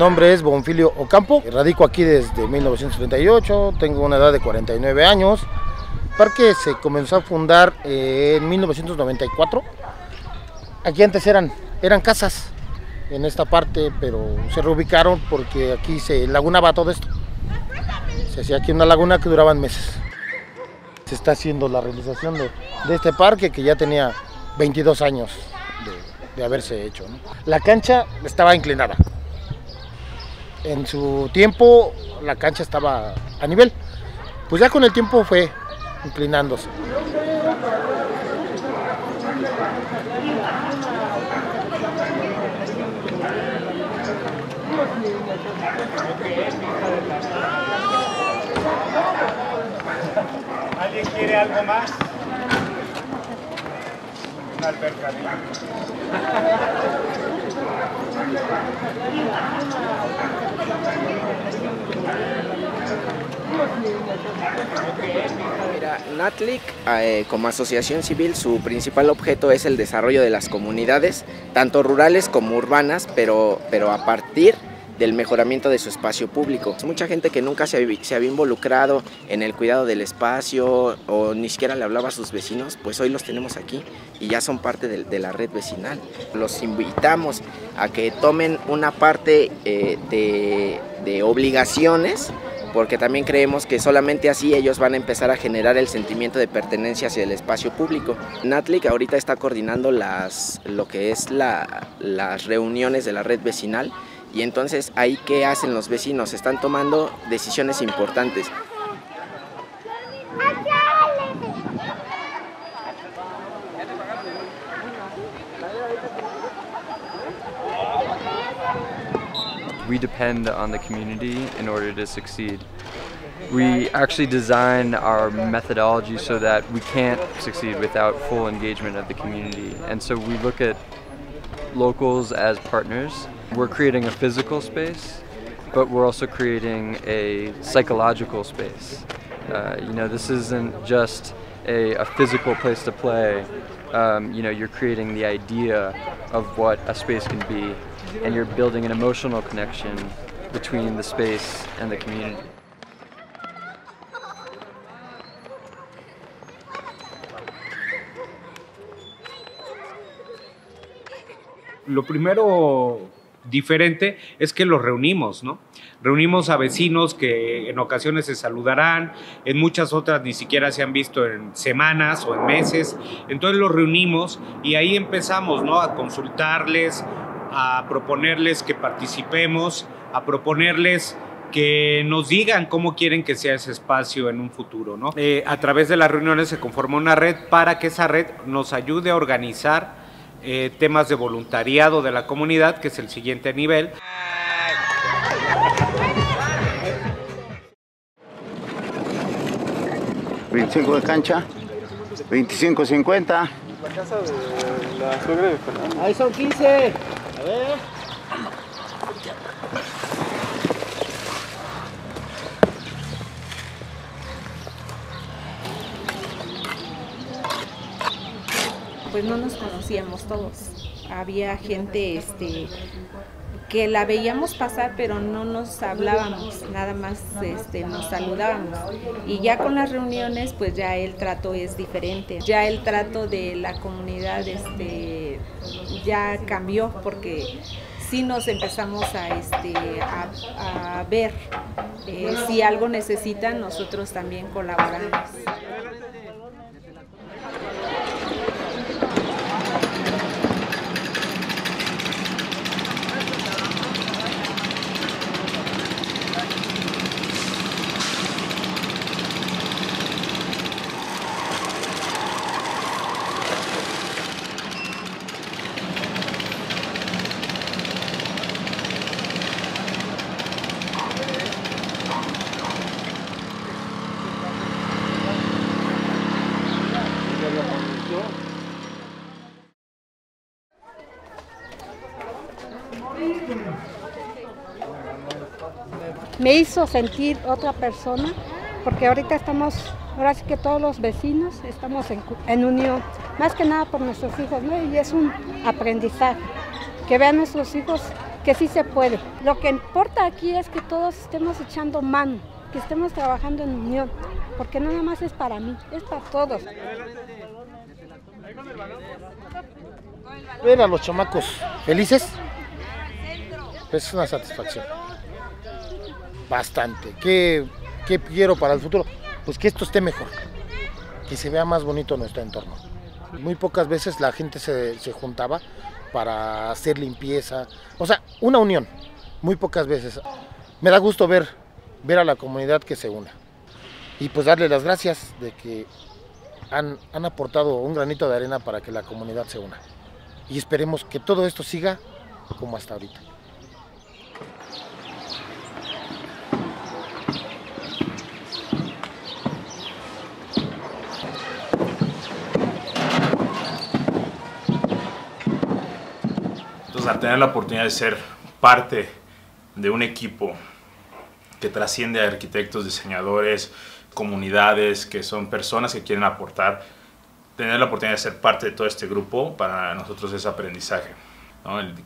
nombre es Bonfilio Ocampo, radico aquí desde 1938, tengo una edad de 49 años. El parque se comenzó a fundar eh, en 1994. Aquí antes eran, eran casas en esta parte, pero se reubicaron porque aquí se lagunaba todo esto. Se hacía aquí una laguna que duraban meses. Se está haciendo la realización de, este parque que ya tenía 22 años de, haberse hecho. La cancha estaba inclinada. En su tiempo la cancha estaba a nivel. Pues ya con el tiempo fue inclinándose. ¿Alguien quiere algo más? Una alberca Mira, NATLIC eh, como asociación civil su principal objeto es el desarrollo de las comunidades, tanto rurales como urbanas, pero, pero a partir del mejoramiento de su espacio público. Mucha gente que nunca se, había- involucrado en el cuidado del espacio o ni siquiera le hablaba a sus vecinos, pues hoy los tenemos aquí y ya son parte de, la red vecinal. Los invitamos a que tomen una parte eh, de, de obligaciones porque también creemos que solamente así ellos van a empezar a generar el sentimiento de pertenencia hacia el espacio público. Natlic ahorita está coordinando lo que es la- las reuniones de la red vecinal y entonces ahí qué hacen los vecinos, están tomando decisiones importantes. We depend on the community in order to succeed. We actually design our methodology so that we can't succeed without full engagement of the community. And so we look at locals as partners. We're creating a physical space, but we're also creating a psychological space. Uh, you know, this isn't just a, a physical place to play. Um, you know, you're creating the idea of what a space can be, and you're building an emotional connection between the space and the community. Lo primero diferente es que los reunimos, ¿no? Reunimos a vecinos que en ocasiones se saludarán, en muchas otras ni siquiera se han visto en semanas o en meses. Entonces los reunimos y ahí empezamos, ¿no? A consultarles, a proponerles que participemos, a proponerles que nos digan cómo quieren que sea ese espacio en un futuro, ¿no? Eh, a través de las reuniones se conforma una red para que esa red nos ayude a organizar eh, temas de voluntariado de la comunidad, que es el siguiente nivel. ¿25 de cancha? ¿25.50? La casa de la suegra de Fernando. Ahí son 15. A ver. Pues no nos conocíamos todos. Había gente este, que la veíamos pasar, pero no nos hablábamos, nada más este, nos saludábamos. Y ya con las reuniones, pues ya el trato es diferente. Ya el trato de la comunidad este, ya cambió porque sí nos empezamos a, este, a, ver. Eh, si algo necesitan, nosotros también colaboramos. Me hizo sentir otra persona, porque ahorita estamos, ahora sí que todos los vecinos estamos en, unión, más que nada por nuestros hijos, ¿no? Y es un aprendizaje, que vean nuestros hijos que sí se puede. Lo que importa aquí es que todos estemos echando mano, que estemos trabajando en unión, porque nada más es para mí, es para todos. Ver a los chamacos felices es una satisfacción. Bastante. ¿Qué, ¿Qué quiero para el futuro? Pues que esto esté mejor, que se vea más bonito nuestro entorno. Muy pocas veces la gente se, se juntaba para hacer limpieza, o sea, una unión, muy pocas veces. Me da gusto ver, ver a la comunidad que se una y pues darle las gracias de que han, han aportado un granito de arena para que la comunidad se una. Y esperemos que todo esto siga como hasta ahorita. Tener la oportunidad de ser parte de un equipo que trasciende a arquitectos, diseñadores, comunidades, que son personas que quieren aportar, tener la oportunidad de ser parte de todo este grupo para nosotros es aprendizaje.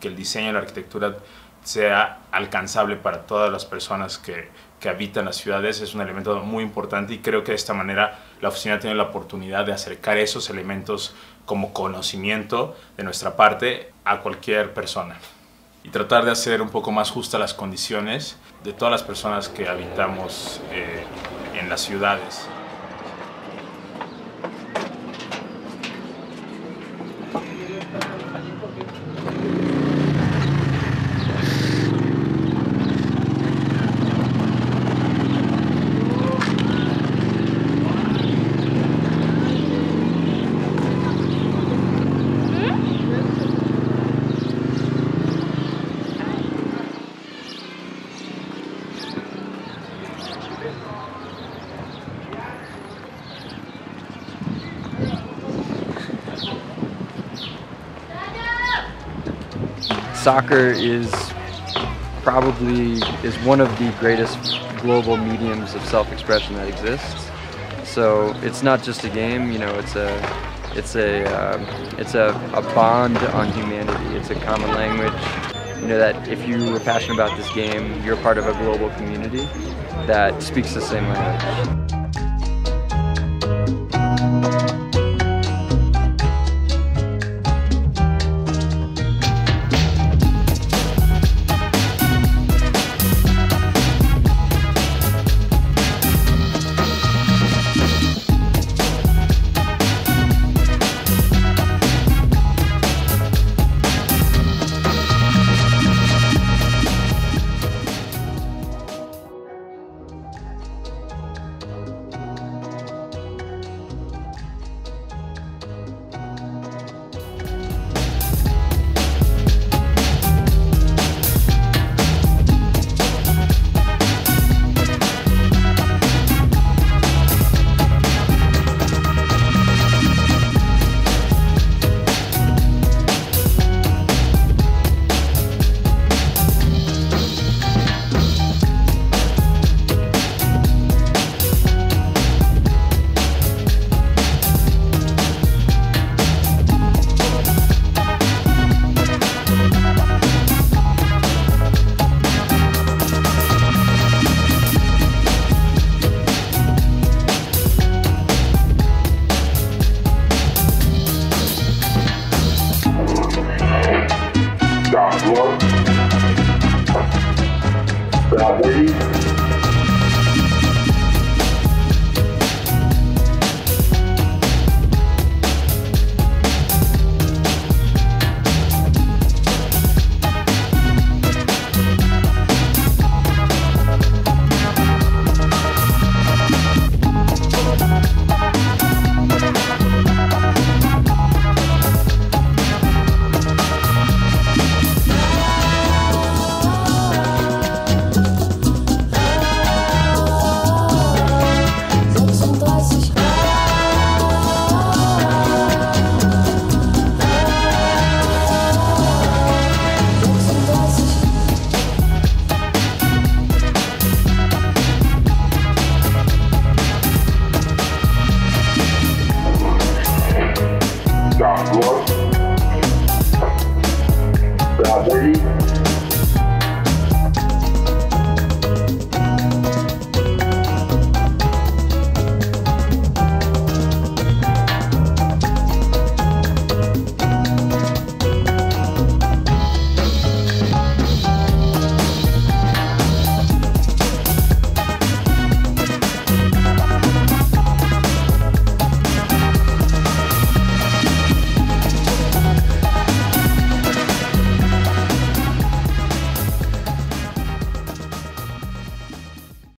que el diseño y la arquitectura sea alcanzable para todas las personas que, que habitan las ciudades es un elemento muy importante y creo que de esta manera la oficina tiene la oportunidad de acercar esos elementos como conocimiento de nuestra parte a cualquier persona y tratar de hacer un poco más justas las condiciones de todas las personas que habitamos eh, en las ciudades. Soccer is probably is one of the greatest global mediums of self-expression that exists. So it's not just a game, you know. It's a it's a um, it's a, a bond on humanity. It's a common language. You know that if you are passionate about this game, you're part of a global community that speaks the same language.